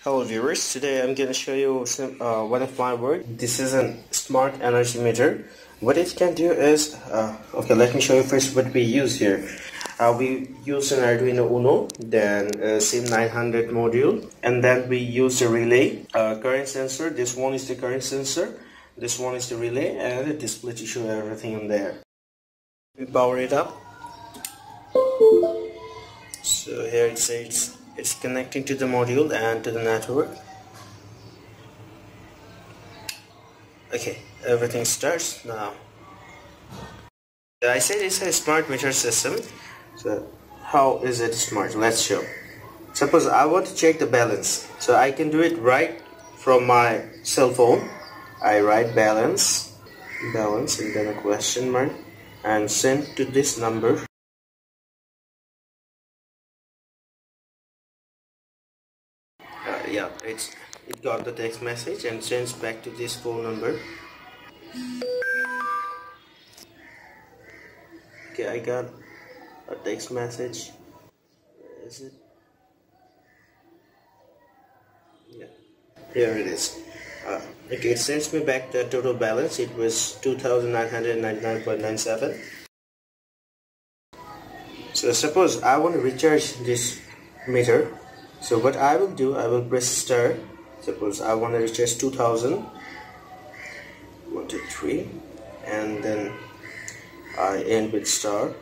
Hello viewers, today I'm going to show you some, uh, one of my work. This is a smart energy meter. What it can do is, uh, okay let me show you first what we use here. Uh, we use an Arduino Uno, then a SIM900 module, and then we use a relay, uh, current sensor. This one is the current sensor, this one is the relay, and a display to show everything in there. We power it up. So here it says it's connecting to the module and to the network. Okay everything starts now. I said it's a smart meter system so how is it smart? Let's show. Suppose I want to check the balance. So I can do it right from my cell phone. I write balance balance and then a question mark and send to this number yeah it's it got the text message and sends back to this phone number. Okay I got a text message. Is it? Yeah here it is. Uh, okay it sends me back the total balance. It was 2999.97 so suppose I want to recharge this meter so what I will do I will press star. Suppose I want to recharge 2000 1 2 3 and then I end with star.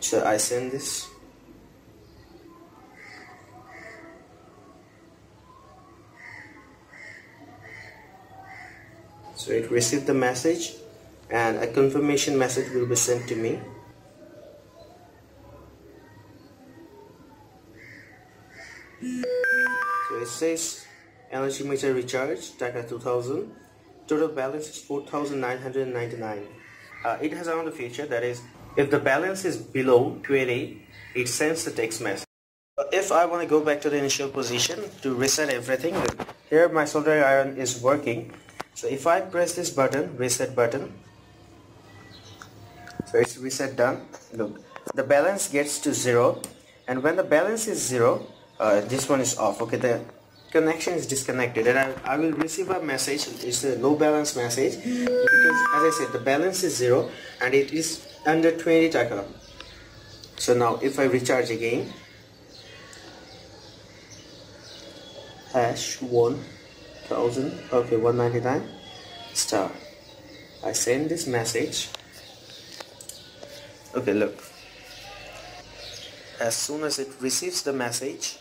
So I send this? So it received the message and a confirmation message will be sent to me So it says energy meter recharge, Taka 2000. Total balance is 4999 uh, It has another feature that is if the balance is below 20, it sends the text message. If I want to go back to the initial position to reset everything, here my soldering iron is working. So if I press this button, reset button, so it's reset done. Look, the balance gets to zero and when the balance is zero, uh, this one is off okay? The connection is disconnected and I, I will receive a message. It's a low balance message because as I said the balance is zero and it is under 20 taka. So now if I recharge again hash 1000 okay 199 star. I send this message. Okay look. As soon as it receives the message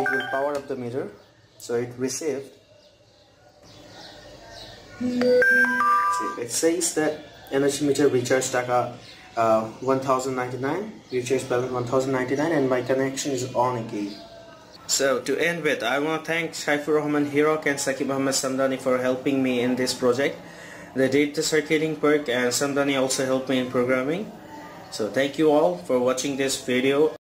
it will power up the meter so it received it says that energy meter recharge taka uh, 1099 recharge balance 1099 and my connection is on again. So to end with I want to thank Saifur Rahman Hirok and Sakib Muhammad Samdani for helping me in this project. They did the circuiting work and Samdani also helped me in programming. So thank you all for watching this video